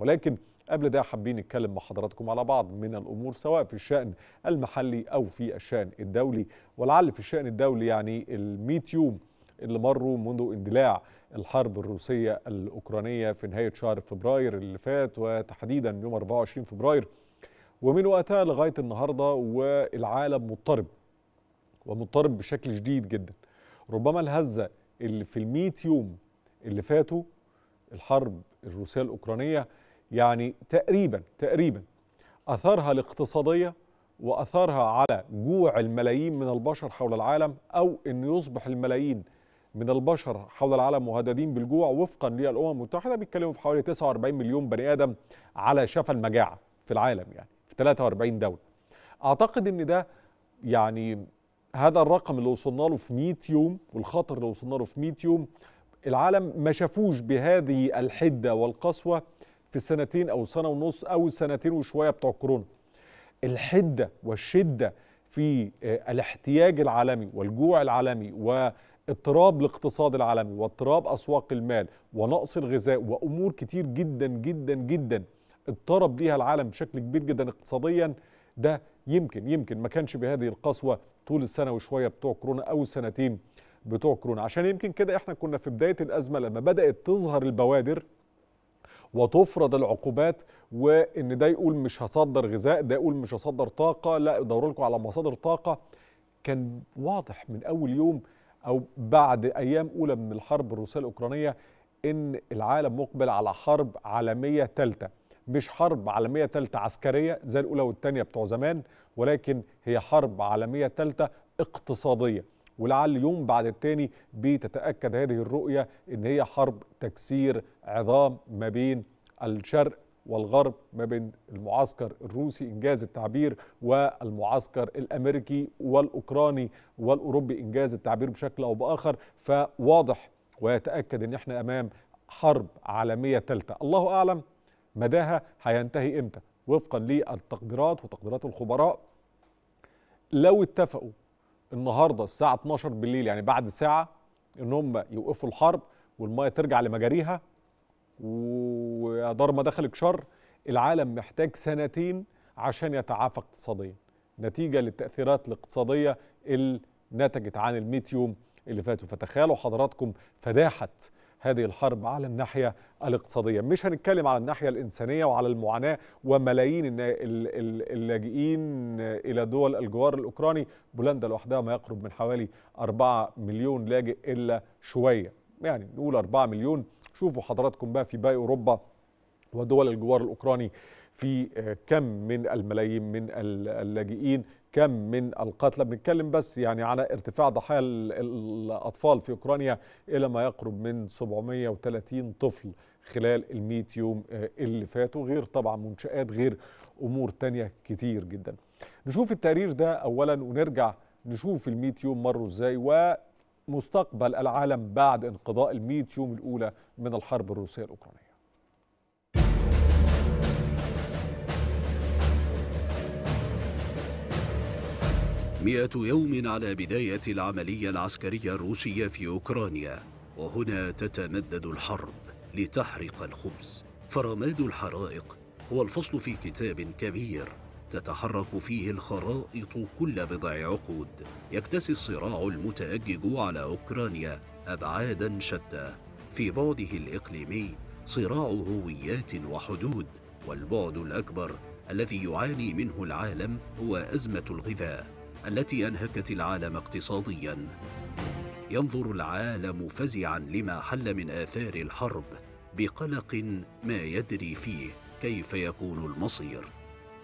ولكن قبل ده حابين نتكلم مع حضراتكم على بعض من الأمور سواء في الشأن المحلي أو في الشأن الدولي. ولعل في الشأن الدولي يعني ال يوم اللي مروا منذ اندلاع الحرب الروسية الأوكرانية في نهاية شهر فبراير اللي فات وتحديدا يوم 24 فبراير. ومن وقتها لغاية النهارده والعالم مضطرب ومضطرب بشكل شديد جدا. ربما الهزة اللي في ال يوم اللي فاتوا الحرب الروسية الأوكرانية يعني تقريبا تقريبا أثارها الاقتصادية وأثارها على جوع الملايين من البشر حول العالم أو إن يصبح الملايين من البشر حول العالم مهددين بالجوع وفقا للأمم المتحدة بيتكلموا في حوالي 49 مليون بني آدم على شفا المجاعة في العالم يعني في 43 دولة. أعتقد إن ده يعني هذا الرقم اللي وصلنا له في 100 يوم والخطر اللي وصلنا له في 100 يوم العالم ما شافوش بهذه الحدة والقسوة في السنتين أو سنة ونص أو السنتين وشوية بتوع كورونا. الحدة والشدة في الاحتياج العالمي والجوع العالمي واضطراب الاقتصاد العالمي واضطراب أسواق المال ونقص الغذاء وأمور كتير جدا جدا جدا اضطرب ليها العالم بشكل كبير جدا اقتصاديا ده يمكن يمكن ما كانش بهذه القسوة طول السنة وشوية بتوع كورونا أو السنتين بتوع كورونا عشان يمكن كده إحنا كنا في بداية الأزمة لما بدأت تظهر البوادر وتفرض العقوبات وإن ده يقول مش هصدر غذاء ده يقول مش هصدر طاقة لا ادور لكم على مصادر طاقة. كان واضح من أول يوم أو بعد أيام أولى من الحرب الروسية الأوكرانية إن العالم مقبل على حرب عالمية ثالثه مش حرب عالمية ثالثه عسكرية زي الأولى والثانيه بتوع زمان ولكن هي حرب عالمية ثالثه اقتصادية. ولعل يوم بعد التاني بتتأكد هذه الرؤية إن هي حرب تكسير عظام ما بين الشرق والغرب ما بين المعسكر الروسي إنجاز التعبير والمعسكر الأمريكي والأوكراني والأوروبي إنجاز التعبير بشكل أو بآخر. فواضح ويتأكد إن إحنا أمام حرب عالمية ثالثة الله أعلم مداها هينتهي إمتى. وفقا للتقديرات وتقديرات الخبراء لو اتفقوا النهارده الساعة 12 بالليل يعني بعد ساعة ان هم يوقفوا الحرب والمية ترجع لمجاريها ويا دار ما دخلك شر العالم محتاج سنتين عشان يتعافى اقتصاديا. نتيجة للتأثيرات الاقتصادية اللي نتجت عن ال 100 يوم اللي فاتوا فتخيلوا حضراتكم فداحه هذه الحرب على الناحية الاقتصادية. مش هنتكلم على الناحية الإنسانية وعلى المعاناة وملايين اللاجئين إلى دول الجوار الأوكراني. بولندا لوحدها ما يقرب من حوالي 4 مليون لاجئ إلا شوية. يعني نقول 4 مليون. شوفوا حضراتكم بقى في باقي أوروبا. ودول الجوار الأوكراني في كم من الملايين من اللاجئين كم من القتلى بنتكلم بس يعني على ارتفاع ضحايا الأطفال في أوكرانيا إلى ما يقرب من 730 طفل خلال ال 100 يوم اللي فاتوا غير طبعا منشآت غير أمور تانية كتير جدا. نشوف التقرير ده اولا ونرجع نشوف ال 100 يوم مروا إزاي ومستقبل العالم بعد انقضاء ال 100 يوم الأولى من الحرب الروسية الأوكرانية. مئة يوم على بداية العملية العسكرية الروسية في أوكرانيا وهنا تتمدد الحرب لتحرق الخبز. فرماد الحرائق هو الفصل في كتاب كبير تتحرك فيه الخرائط كل بضع عقود. يكتسي الصراع المتأجج على أوكرانيا أبعادا شتى. في بعده الإقليمي صراع هويات وحدود والبعد الأكبر الذي يعاني منه العالم هو أزمة الغذاء. التي أنهكت العالم اقتصاديا. ينظر العالم فزعا لما حل من آثار الحرب بقلق ما يدري فيه كيف يكون المصير.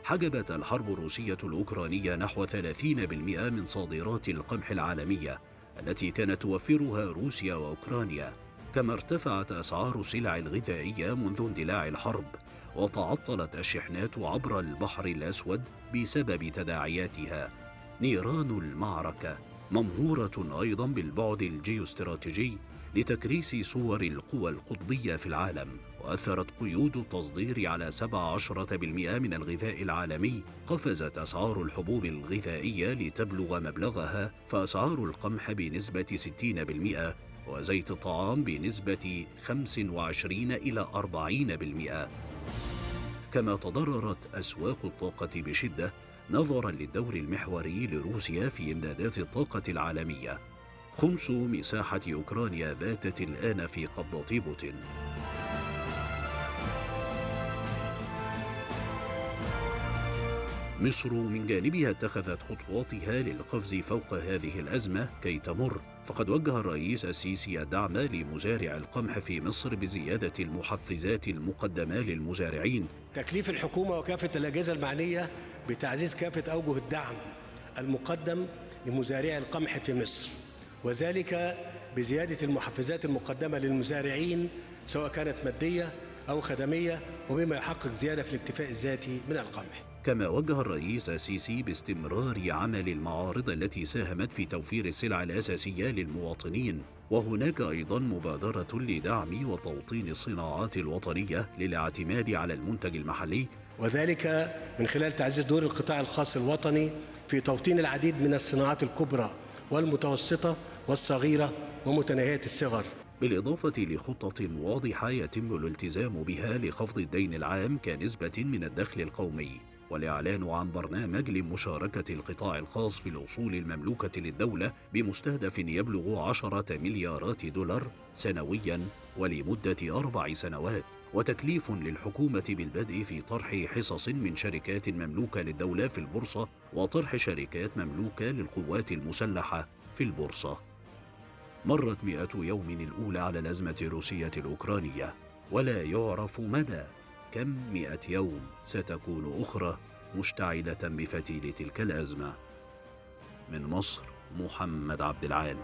حجبت الحرب الروسية الأوكرانية نحو 30% من صادرات القمح العالمية التي كانت توفرها روسيا وأوكرانيا كما ارتفعت أسعار السلع الغذائية منذ اندلاع الحرب وتعطلت الشحنات عبر البحر الأسود بسبب تداعياتها. نيران المعركة ممهورة أيضا بالبعد الجيوستراتيجي لتكريس صور القوى القطبية في العالم وأثرت قيود التصدير على 17% من الغذاء العالمي. قفزت أسعار الحبوب الغذائية لتبلغ مبلغها فأسعار القمح بنسبة 60% وزيت الطعام بنسبة 25 إلى 40% كما تضررت أسواق الطاقة بشدة نظرا للدور المحوري لروسيا في إمدادات الطاقة العالمية. خمس مساحة أوكرانيا باتت الآن في قبضة بوتين. مصر من جانبها اتخذت خطواتها للقفز فوق هذه الأزمة كي تمر. فقد وجه الرئيس السيسي الدعم لمزارع القمح في مصر بزيادة المحفزات المقدمة للمزارعين. تكليف الحكومة وكافة الأجهزة المعنية بتعزيز كافة أوجه الدعم المقدم لمزارعي القمح في مصر وذلك بزيادة المحفزات المقدمة للمزارعين سواء كانت مادية أو خدمية وبما يحقق زيادة في الاكتفاء الذاتي من القمح. كما وجه الرئيس السيسي باستمرار عمل المعارض التي ساهمت في توفير السلع الأساسية للمواطنين وهناك أيضا مبادرة لدعم وتوطين الصناعات الوطنية للاعتماد على المنتج المحلي وذلك من خلال تعزيز دور القطاع الخاص الوطني في توطين العديد من الصناعات الكبرى والمتوسطة والصغيرة ومتناهية الصغر. بالإضافة لخطة واضحة يتم الالتزام بها لخفض الدين العام كنسبة من الدخل القومي. والإعلان عن برنامج لمشاركة القطاع الخاص في الأصول المملوكة للدولة بمستهدف يبلغ عشرة مليارات دولار سنويا ولمدة أربع سنوات وتكليف للحكومة بالبدء في طرح حصص من شركات مملوكة للدولة في البورصة وطرح شركات مملوكة للقوات المسلحة في البورصة. مرت مئة يوم الأولى على الأزمة الروسية الأوكرانية ولا يعرف مدى. كم مئة يوم ستكون أخرى مشتعلة بفتيل تلك الأزمة. من مصر محمد عبد العال.